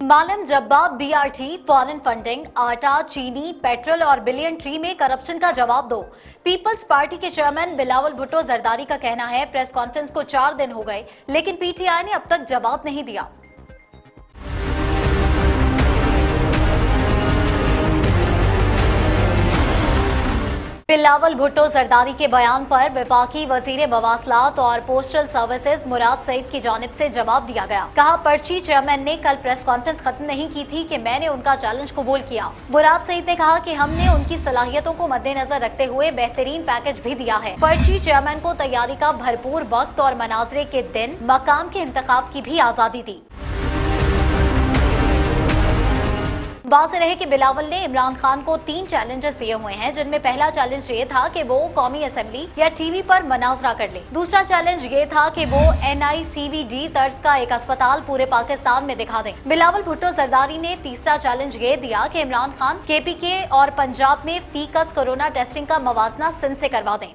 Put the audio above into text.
Malam Jabba BRT foreign funding आटा, चीनी petrol और बिलियन ट्री में करप्शन का जवाब दो। पीपल्स पार्टी के चेयरमैन बिलावल भुट्टो जरदारी का कहना है प्रेस कॉन्फ्रेंस को चार दिन हो गए, लेकिन पीटीआई ने अब तक जवाब नहीं दिया। बिलावल भुट्टो जरदारी के बयान पर विपाकी वज़ीर मवासलात और पोस्टल सर्विसेज़ मुराद सईद की जानब से जवाब दिया गया। कहा, पर्ची चेयरमैन ने कल प्रेस कॉन्फ्रेंस खत्म नहीं की थी कि मैंने उनका चैलेंज कबूल किया। मुराद सईद ने कहा कि हमने उनकी सलाहियतों को मद्देनजर रखते हुए बेहतरीन पैकेज भी दिया है। पर्ची चेयरमैन को तैयारी का भरपूर वक्त और मनाजरे के दिन मकाम के इंतखाब की भी आज़ादी दी। बात रहे कि बिलावल ने इमरान खान को तीन चैलेंजेस दिए हुए हैं, जिनमें पहला चैलेंज ये था कि वो कौमी असेंबली या टीवी पर मनाजरा कर ले। दूसरा चैलेंज ये था कि वो N I C V D तर्ज का एक अस्पताल पूरे पाकिस्तान में दिखा दें। बिलावल भुट्टो जरदारी ने तीसरा चैलेंज ये दिया कि इमरान खान के पी के और पंजाब में फीकस कोरोना टेस्टिंग का मवाजना सिंध से करवा दें।